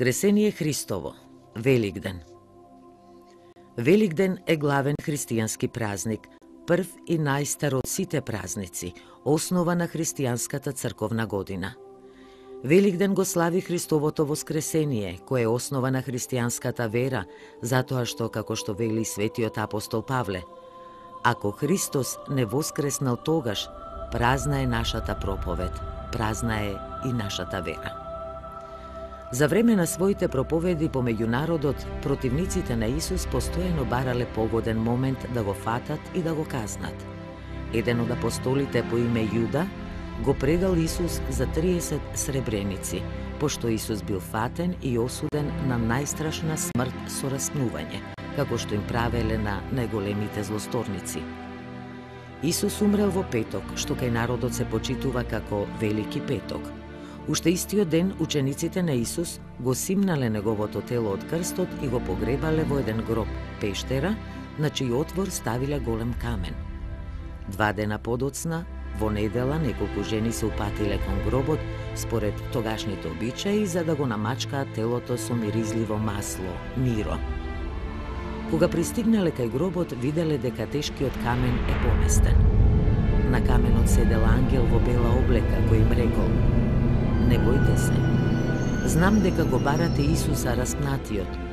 Воскресение Христово, Великден. Великден е главен христијански празник, прв и најстар од сите празници, основа на христијанската црковна година. Великден го слави Христовото воскресение, кое е основа на христијанската вера, затоа што, како што вели светиот апостол Павле, ако Христос не воскреснал тогаш, празна е нашата проповед, празна е и нашата вера. За време на своите проповеди помеѓу народот, противниците на Исус постојано барале погоден момент да го фатат и да го казнат. Еден од апостолите по име Јуда го предал Исус за 30 сребреници, пошто Исус бил фатен и осуден на најстрашна смрт со распнување, како што им правеле на најголемите злосторници. Исус умрел во петок, што кај народот се почитува како Велики петок – Уште истиот ден учениците на Исус го симнале неговото тело од крстот и го погребале во еден гроб, пештера, на чиј отвор ставиле голем камен. Два дена подоцна, во недела, неколку жени се упатиле кон гробот според тогашните обичаи за да го намачкаат телото со миризливо масло, миро. Кога пристигнале кај гробот, виделе дека тешкиот камен е поместен. На каменот седел ангел во бела облека кој им рекол не бојте се. Знам дека го барате Исуса распнатиот,